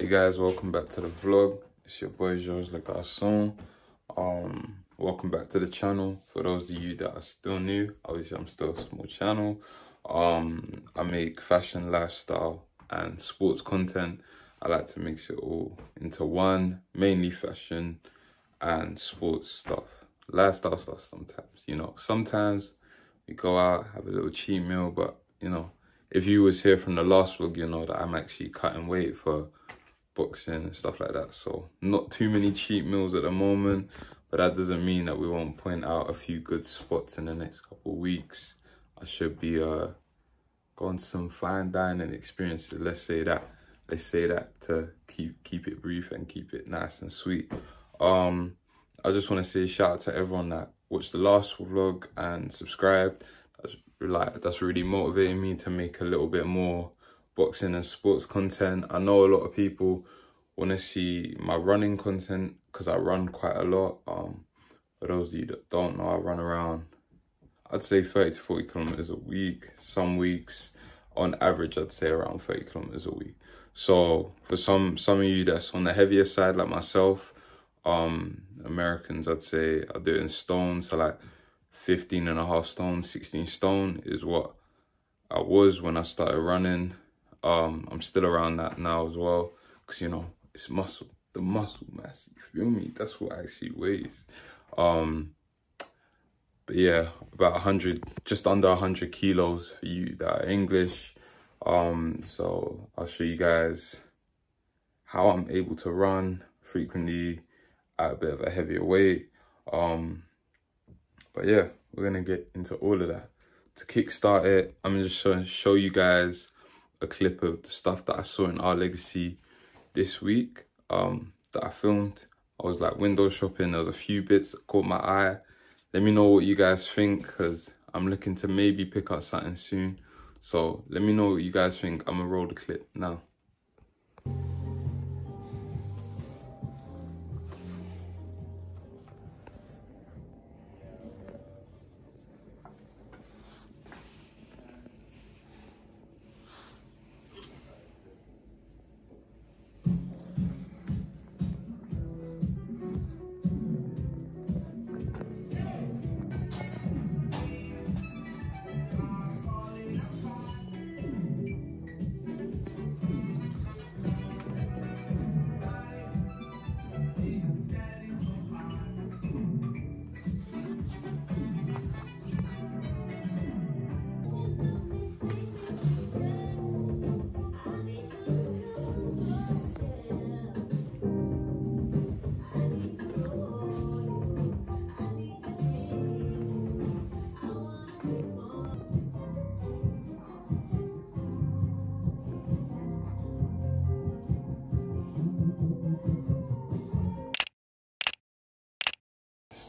Hey guys, welcome back to the vlog. It's your boy George Le Garçon. Um, welcome back to the channel. For those of you that are still new, obviously I'm still a small channel. Um, I make fashion, lifestyle, and sports content. I like to mix it all into one, mainly fashion and sports stuff. Lifestyle stuff sometimes, you know. Sometimes we go out, have a little cheat meal, but you know, if you was here from the last vlog, you know that I'm actually cutting weight for boxing and stuff like that. So not too many cheat meals at the moment, but that doesn't mean that we won't point out a few good spots in the next couple weeks. I should be uh going some fine dining experiences. Let's say that. Let's say that to keep keep it brief and keep it nice and sweet. Um, I just want to say shout out to everyone that watched the last vlog and subscribed. That's like that's really motivating me to make a little bit more boxing and sports content. I know a lot of people want to see my running content because I run quite a lot. Um, for those of you that don't know, I run around, I'd say 30 to 40 kilometers a week. Some weeks, on average, I'd say around 30 kilometers a week. So for some some of you that's on the heavier side, like myself, um, Americans, I'd say I do it in stones. So like 15 and a half stone, 16 stone is what I was when I started running. Um, I'm still around that now as well, because you know it's muscle, the muscle mass. You feel me? That's what actually weighs. Um, but yeah, about 100, just under 100 kilos for you that are English. Um, so I'll show you guys how I'm able to run frequently at a bit of a heavier weight. Um, but yeah, we're gonna get into all of that. To kickstart it, I'm just to show you guys a clip of the stuff that I saw in Our Legacy this week um, that I filmed. I was like window shopping. There was a few bits that caught my eye. Let me know what you guys think because I'm looking to maybe pick up something soon. So let me know what you guys think. I'm gonna roll the clip now.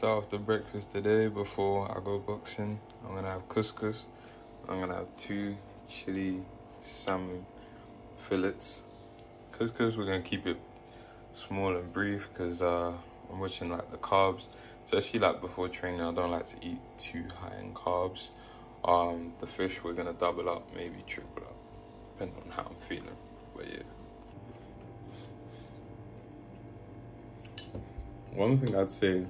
Start off the breakfast today before I go boxing. I'm gonna have couscous. I'm gonna have two chili salmon fillets. Couscous, we're gonna keep it small and brief because uh, I'm watching like the carbs. Especially like before training, I don't like to eat too high in carbs. Um, the fish we're gonna double up, maybe triple up, depending on how I'm feeling. But yeah. One thing I'd say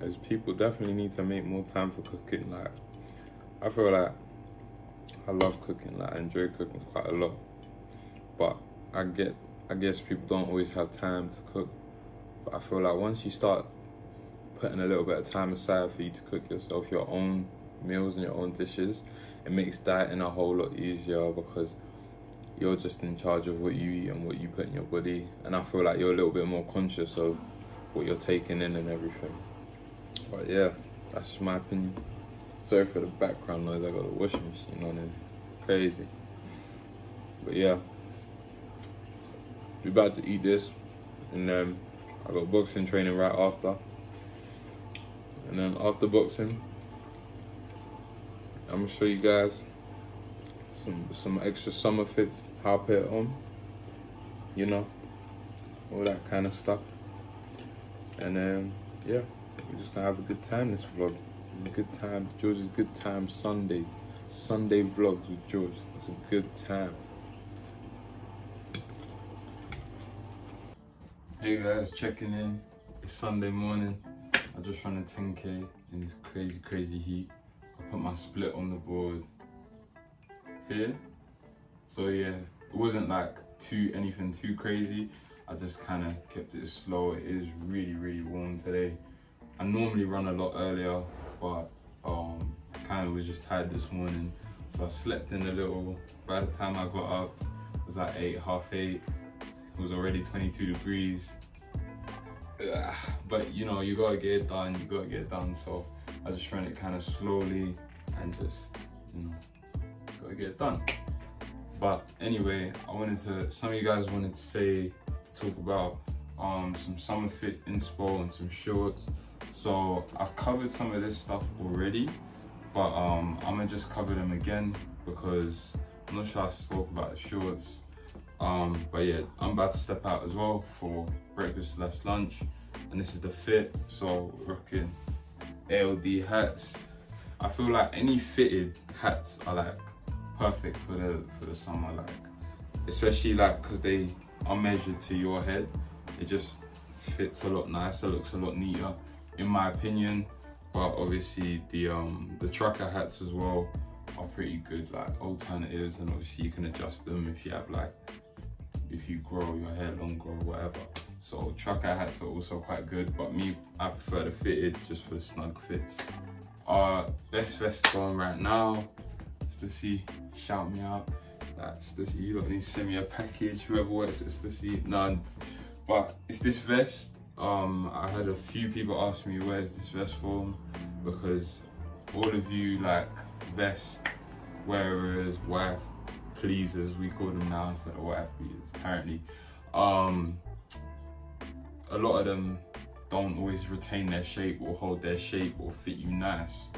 is people definitely need to make more time for cooking. Like, I feel like I love cooking. Like, I enjoy cooking quite a lot, but I get, I guess people don't always have time to cook. But I feel like once you start putting a little bit of time aside for you to cook yourself your own meals and your own dishes, it makes dieting a whole lot easier because you're just in charge of what you eat and what you put in your body. And I feel like you're a little bit more conscious of what you're taking in and everything. But yeah, that's my opinion. Sorry for the background noise. I got a washing machine on it. Crazy. But yeah. We about to eat this. And then I got boxing training right after. And then after boxing, I'm gonna show you guys some some extra summer fits, how I put it on. You know, all that kind of stuff. And then yeah. We're just gonna have a good time this vlog. It's a good time. George's good time Sunday. Sunday vlogs with George. It's a good time. Hey guys, checking in. It's Sunday morning. I just ran a 10k in this crazy, crazy heat. I put my split on the board here. So yeah, it wasn't like too anything too crazy. I just kind of kept it slow. It is really, really warm today. I normally run a lot earlier, but um, kind of was just tired this morning. So I slept in a little. By the time I got up, it was like eight, half eight. It was already 22 degrees. Ugh. But you know, you gotta get it done. You gotta get it done. So I just ran it kind of slowly and just, you know, gotta get it done. But anyway, I wanted to. Some of you guys wanted to say to talk about um, some summer fit inspo and some shorts. So I've covered some of this stuff already, but um, I'm gonna just cover them again because I'm not sure I spoke about the shorts. Um, but yeah, I'm about to step out as well for breakfast slash lunch, and this is the fit. So rocking ALD hats. I feel like any fitted hats are like perfect for the for the summer, like especially like because they are measured to your head. It just fits a lot nicer, looks a lot neater, in my opinion. But obviously the um the trucker hats as well are pretty good, like alternatives, and obviously you can adjust them if you have like if you grow your hair longer or whatever. So trucker hats are also quite good, but me, I prefer the fitted just for the snug fits. Our best vest on right now, Stussy, shout me out. Like Stussy, you don't need to send me a package, whoever works at Stussy, none. But it's this vest. Um, I had a few people ask me where's this vest from because all of you like vest wearers, wife pleasers, we call them now instead of wife beaters, apparently. Um, a lot of them don't always retain their shape or hold their shape or fit you nice.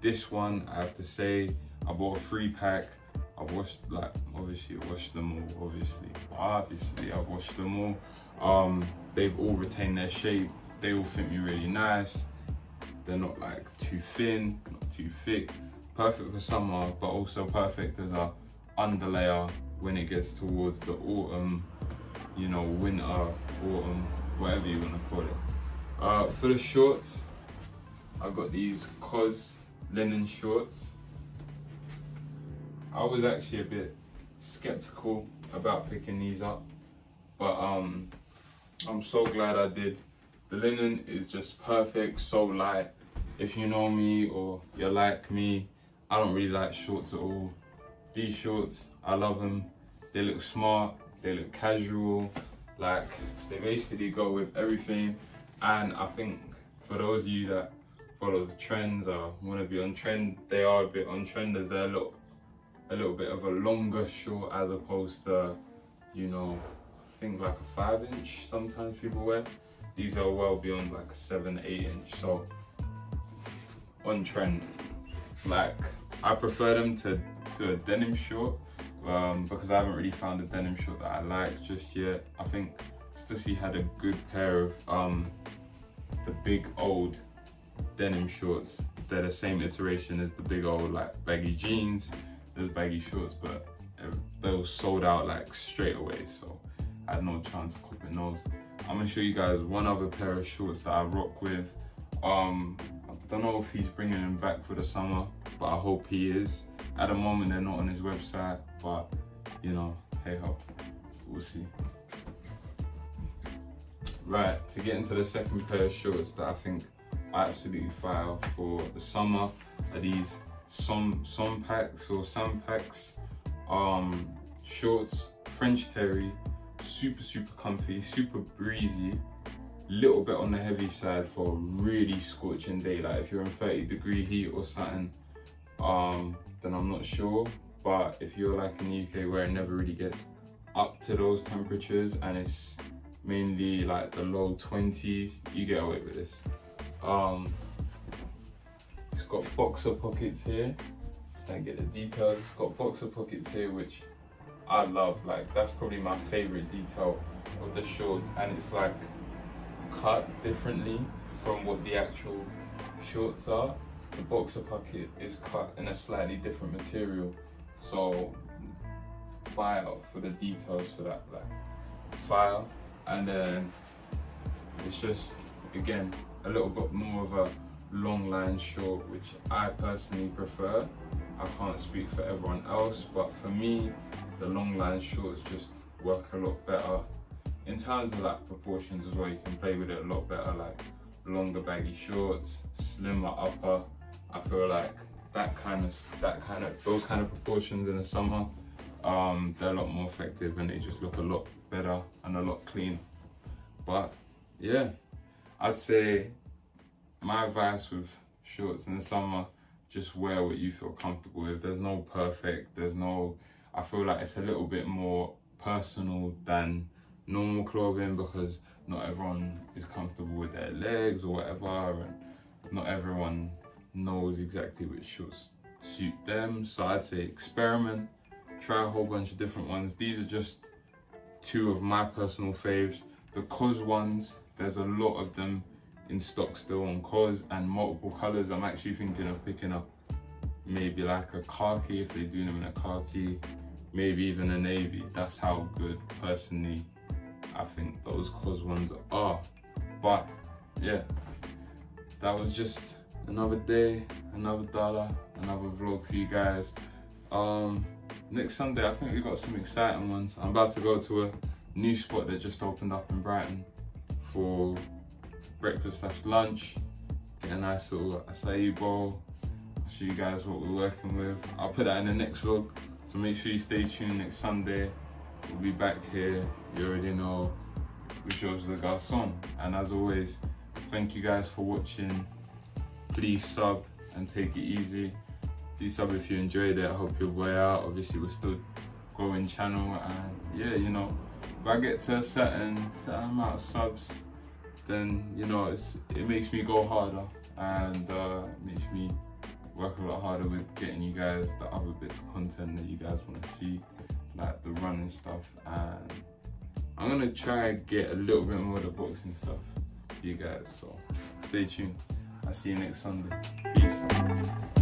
This one, I have to say, I bought a free pack. I've washed, like, obviously, I washed them all, obviously. Obviously, I've washed them all. Um, they've all retained their shape. They all fit me really nice. They're not like too thin, not too thick. Perfect for summer, but also perfect as a underlayer when it gets towards the autumn, you know, winter, autumn, whatever you want to call it. Uh, for the shorts, I've got these COS linen shorts. I was actually a bit skeptical about picking these up, but um, I'm so glad I did. The linen is just perfect, so light. If you know me or you're like me, I don't really like shorts at all. These shorts, I love them. They look smart, they look casual, like they basically go with everything. And I think for those of you that follow the trends or want to be on trend, they are a bit on trend as they're a little, a little bit of a longer short as opposed to, you know, I think like a five inch sometimes people wear. These are well beyond like a seven, eight inch. So on trend, like I prefer them to, to a denim short um, because I haven't really found a denim short that I like just yet. I think Stussy had a good pair of um, the big old denim shorts. They're the same iteration as the big old like baggy jeans. There's baggy shorts, but they were sold out like straight away. So I had no chance of copying those. I'm gonna show you guys one other pair of shorts that I rock with. Um, I don't know if he's bringing them back for the summer, but I hope he is. At the moment, they're not on his website, but you know, hey ho, we'll see. Right, to get into the second pair of shorts that I think I absolutely fire for the summer are these some some packs or some packs um shorts french terry super super comfy super breezy little bit on the heavy side for a really scorching day like if you're in 30 degree heat or something um then i'm not sure. But if you're like in the uk where it never really gets up to those temperatures and it's mainly like the low 20s you get away with this. Um it's got boxer pockets here. And get the details? It's got boxer pockets here which i love. Like that's probably my favorite detail of the shorts. And it's like cut differently from what the actual shorts are. The boxer pocket is cut in a slightly different material. So fire for the details for that like fire. And then it's just again a little bit more of a long line short, which I personally prefer. I can't speak for everyone else, but for me, the long line shorts just work a lot better. In terms of like proportions as well, you can play with it a lot better, like longer baggy shorts, slimmer upper. I feel like that kind of that kind of those kind of proportions in the summer, um, they're a lot more effective and they just look a lot better and a lot cleaner. But yeah, I'd say my advice with shorts in the summer, just wear what you feel comfortable with. There's no perfect, there's no, I feel like it's a little bit more personal than normal clothing because not everyone is comfortable with their legs or whatever and not everyone knows exactly which shorts suit them. So I'd say experiment, try a whole bunch of different ones. These are just two of my personal faves. The COS ones, there's a lot of them in stock still on COS and multiple colors. I'm actually thinking of picking up maybe like a khaki if they do them in a khaki, maybe even a navy. That's how good personally I think those COS ones are. But yeah, that was just another day, another dollar, another vlog for you guys. Um, next Sunday, I think we got some exciting ones. I'm about to go to a new spot that just opened up in Brighton for breakfast slash lunch. Get a nice little acai bowl. I'll show you guys what we're working with. I'll put that in the next vlog. So make sure you stay tuned next Sunday. We'll be back here. You already know with George the Garçon. And as always, thank you guys for watching. Please sub and take it easy. Please sub if you enjoyed it. I hope you'll way out. Obviously, we're still growing channel and yeah, you know, if I get to a certain certain amount of subs, then you know it makes me go harder and uh, makes me work a lot harder with getting you guys the other bits of content that you guys want to see, like the running stuff. And I'm gonna try and get a little bit more of the boxing stuff for you guys. So stay tuned. I'll see you next Sunday. Peace.